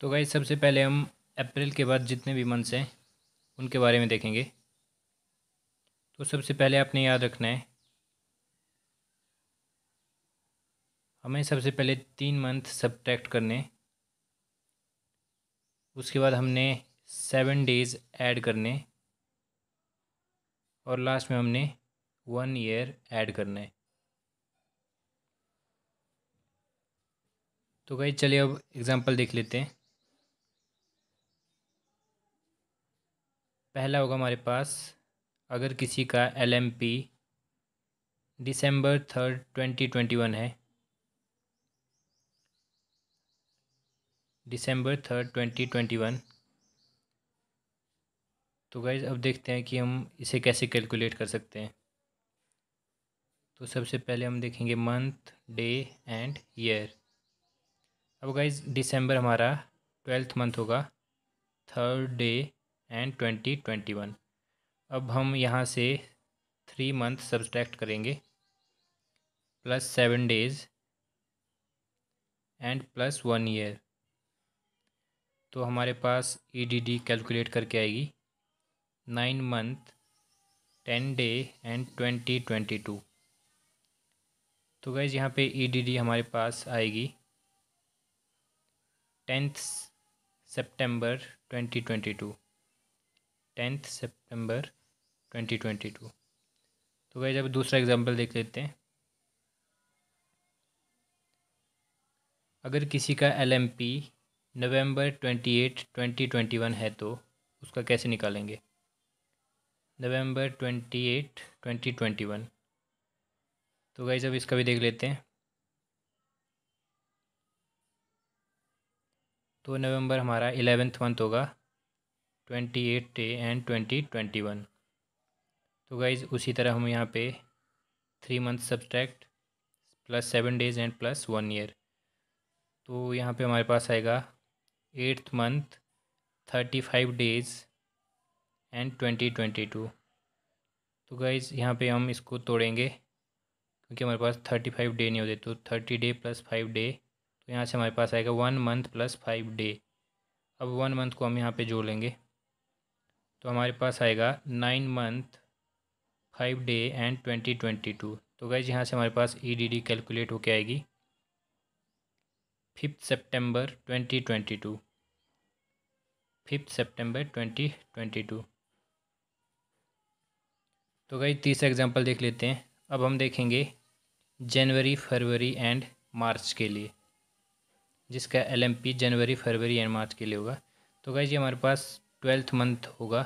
तो गाइज़ सबसे पहले हम अप्रैल के बाद जितने भी मंथ्स हैं, उनके बारे में देखेंगे। तो सबसे पहले आपने याद रखना है, हमें सबसे पहले तीन मंथ सब्ट्रैक्ट करने उसके बाद हमने सेवन डेज़ ऐड करने और लास्ट में हमने वन ईयर ऐड करना है। तो गई चलिए अब एग्ज़ाम्पल देख लेते हैं। पहला होगा हमारे पास, अगर किसी का L M P December third twenty twenty one है। December third twenty twenty one तो गाइज़ अब देखते हैं कि हम इसे कैसे कैलकुलेट कर सकते हैं। तो सबसे पहले हम देखेंगे मंथ डे एंड ईयर अब गाइज़ दिसंबर हमारा ट्वेल्थ मंथ होगा। Third day and twenty twenty one अब हम यहाँ से थ्री मंथ सब्सट्रैक्ट करेंगे plus seven days and plus one year तो हमारे पास ई डी डी कैलकुलेट करके आएगी nine month ten day and twenty twenty two तो गैज़ यहाँ पे ई डी डी हमारे पास आएगी tenth twenty two tenth September twenty twenty two. तो भाई जब दूसरा एग्जांपल देख लेते हैं। अगर किसी का L M P November twenty eight twenty twenty one है तो उसका कैसे निकालेंगे? November twenty eight twenty twenty one. तो भाई जब इसका भी देख लेते हैं। तो नवंबर हमारा एलेवेंथ मंथ होगा। Twenty eight and twenty twenty one. तो गाइज़ उसी तरह हम यहाँ पे three month subtract plus seven days and plus one year तो यहाँ पे हमारे पास आएगा eighth month thirty five days and twenty twenty two तो गाइज़ यहाँ पे हम इसको तोड़ेंगे क्योंकि हमारे पास थर्टी फाइव डे नहीं होते तो thirty day plus five day तो यहाँ से हमारे पास आएगा one month plus five day अब वन मंथ को हम यहाँ पे जोड़ लेंगे। तो हमारे पास आएगा nine month five day and twenty twenty two तो गैज यहाँ से हमारे पास ई डी डी कैलकुलेट होके आएगी। Fifth September twenty twenty two fifth September twenty twenty two तो गई तीसरा एग्जांपल देख लेते हैं। अब हम देखेंगे जनवरी फरवरी एंड मार्च के लिए, जिसका L M P January February and March के लिए होगा। तो गई ये हमारे पास ट्वेल्थ मंथ होगा।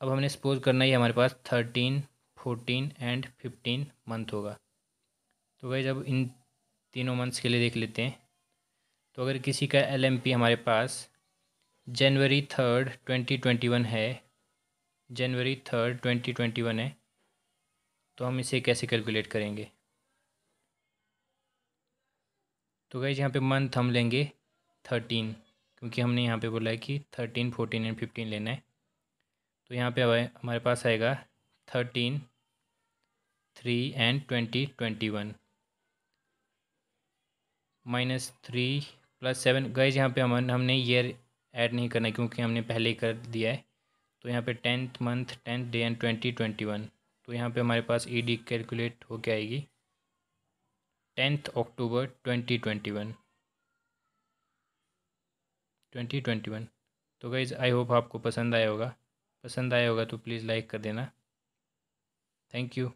अब हमने सपोज़ करना ही हमारे पास thirteen, fourteen and fifteen month होगा। तो भाई जब इन तीनों मंथ्स के लिए देख लेते हैं तो अगर किसी का एल एम पी हमारे पास January third twenty twenty one है, January third twenty twenty one है तो हम इसे कैसे कैलकुलेट करेंगे? तो गई यहाँ पे मंथ हम लेंगे थर्टीन। क्योंकि हमने यहाँ पे बोला है कि थर्टीन फोर्टीन एंड फिफ्टीन लेना है। तो यहाँ पे हमारे पास आएगा thirteen three and twenty twenty one minus three plus seven guys यहाँ पे हम हमने ईयर ऐड नहीं करना क्योंकि हमने पहले ही कर दिया है। तो यहाँ पे tenth month tenth day and twenty twenty one तो यहाँ पे हमारे पास ई डी कैलकुलेट होके आएगी। Tenth October twenty twenty one twenty twenty one. तो गाइज़ आई होप आपको पसंद आया होगा। पसंद आया होगा तो प्लीज़ लाइक कर देना। Thank you